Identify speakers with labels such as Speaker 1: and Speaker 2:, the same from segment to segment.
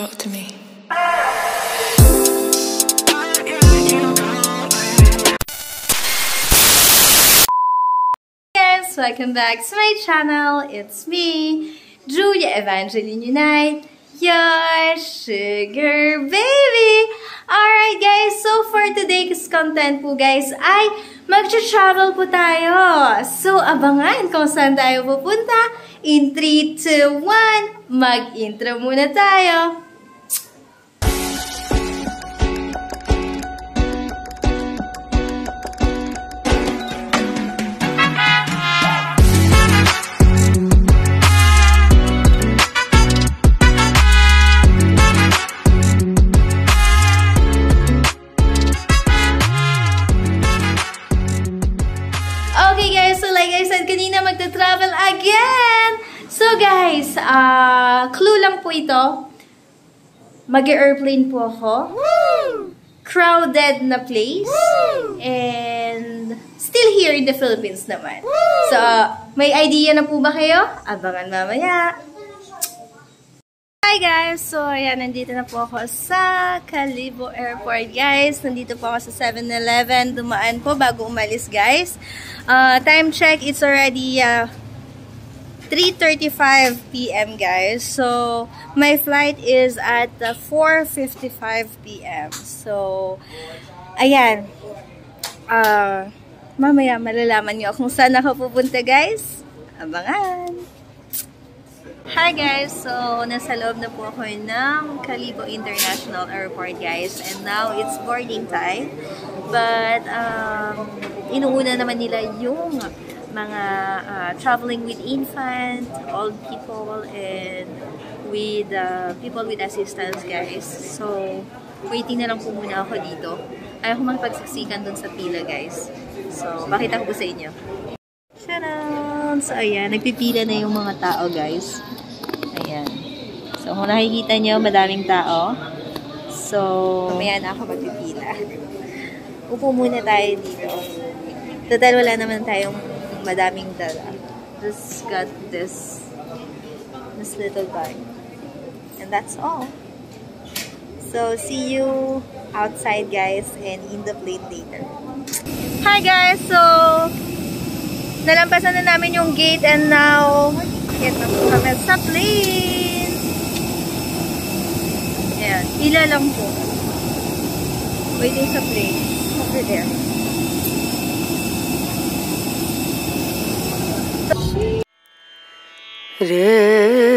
Speaker 1: talk to me.
Speaker 2: guys! Welcome back to my channel. It's me, Julia Evangeline Unite, your sugar baby! Alright guys, so for today's content po guys ay mag-travel po tayo. So abangan kung saan tayo pupunta. In 3, 2, 1, mag-intro muna tayo. Okay guys, so like I said kanina, magta-travel again! So guys, ah clue lang po ito. Mag-airplane po ako. Crowded na place. And still here in the Philippines naman. So, may idea na po ba kayo? Abangan mamaya. Hi guys! So, ayan, nandito na po ako sa Calibo Airport, guys. Nandito po ako sa 7-Eleven. Dumaan po bago umalis, guys. Uh, time check, it's already uh, 3.35 p.m., guys. So, my flight is at uh, 4.55 p.m. So, ayan. Uh, mamaya malalaman niyo kung saan ako pupunta, guys. Abangan! Hi guys! So, nasa loob na po ako ng Calibo International Airport guys. And now, it's boarding time. But, um, inuuna naman nila yung mga uh, traveling with infant, old people, and with uh, people with assistance guys. So, waiting na lang po muna ako dito. Ayaw ko magpagsaksikan dun sa pila guys. So, pakita ko sa inyo. Tadaan! So, ayan. Nagpipila na yung mga tao, guys. So, kung nakikita nyo, madaming tao. So, mamaya na ako magpipila. Upo muna tayo dito. Total, wala naman tayong madaming dala. Just got this this little bag. And that's all. So, see you outside, guys, and in the plane later. Hi, guys! So, nalampasan na namin yung gate and now get na po kami sa plane. Ayan, pila lang po. Waiting sa plane. Over there.
Speaker 1: Rena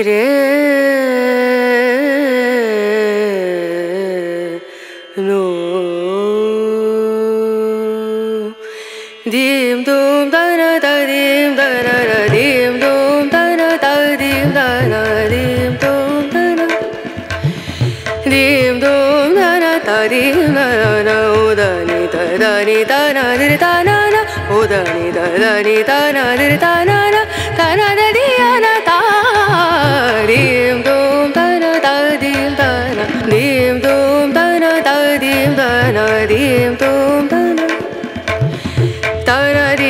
Speaker 1: Renu Dim dum da na da dim da na na dim dum da na da dim da na dim dum da na dim dum da na da dim da na o ni da da ni da na da na na o ni da da ni da na da na dim da na dim dum da na da dim da na dim dum da na da na dim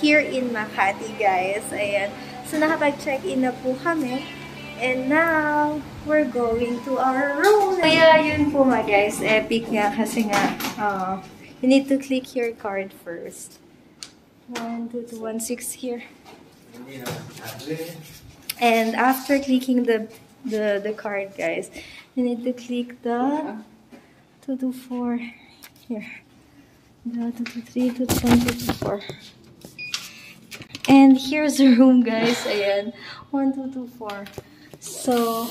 Speaker 2: here in Makati, guys. Ayan. So, nakapag-check-in na po kami. And now, we're going to our room. Kaya yun po nga, guys. Epic nga kasi nga, uh, you need to click your card first. 1, 2, 2, 1, 6 here. And after clicking the the the card, guys, you need to click the two two four here. The two two three two two one two two four. And here's the room, guys. Ayan, one two two four. So.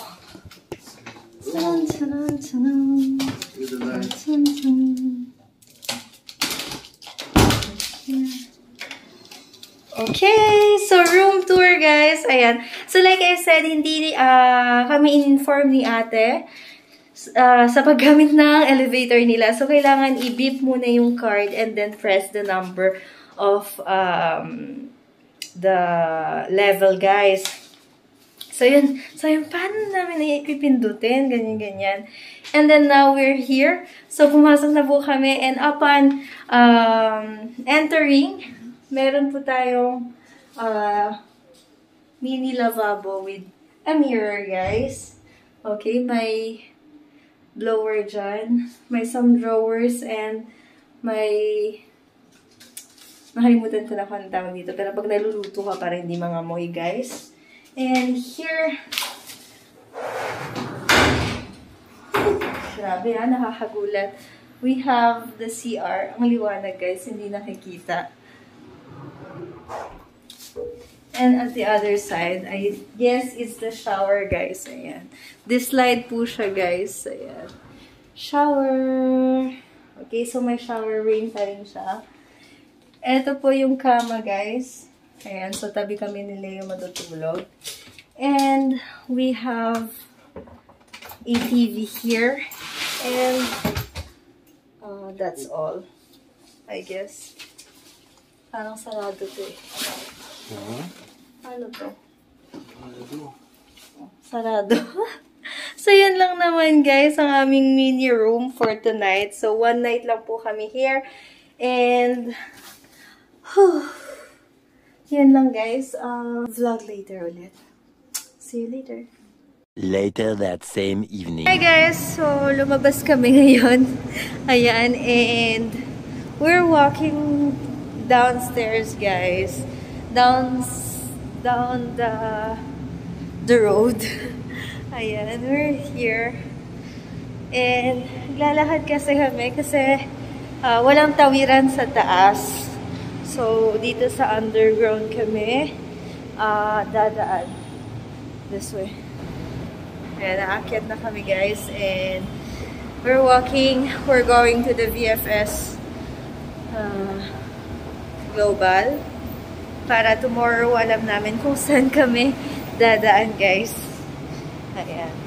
Speaker 2: Dun, dun, dun. Okay, so room tour guys. Ayan. So like I said, hindi ah kami in-inform ni ate ah, sa paggamit ng elevator nila. So kailangan i-beep muna yung card and then press the number of um, the level guys. So yun, so yun, paano namin ipipindutin? Ganyan, ganyan. And then now we're here. So pumasok na po kami and upon um, entering, meron po tayong uh, mini lavabo with a mirror, guys. Okay, may blower dyan. May some drawers and may nakalimutan ko na kung tawag dito. Pero pag naluluto ka para hindi mga moy, guys. And here, grabe ha, nakakagulat. We have the CR. Ang liwanag, guys. Hindi nakikita. And at the other side, I guess it's the shower, guys. Ayan. This slide po siya, guys. Ayan. Shower. Okay, so may shower ring pa rin siya. Ito po yung kama, guys. Ayan, so tabi kami ni Leo matutulog. And we have a TV here. And uh, that's all. I guess. Parang sarado to eh. Ano to? Sarado. so, yun lang naman guys, ang aming mini room for tonight. So, one night lang po kami here. And, yun lang guys. Uh, vlog later ulit. See you later.
Speaker 3: Later that same evening.
Speaker 2: Hi guys! So, lumabas kami ngayon. Ayan, and we're walking downstairs, guys. Down, down the, the road. Ayan, we're here. And, lalakad kasi kami kasi ah, walang tawiran sa taas. So, dito sa underground kami, ah dadaan. This way. Ayan, naakyat na kami guys. And we're walking, we're going to the VFS uh, Global. Para tomorrow, alam namin kung saan kami dadaan guys. Ayan.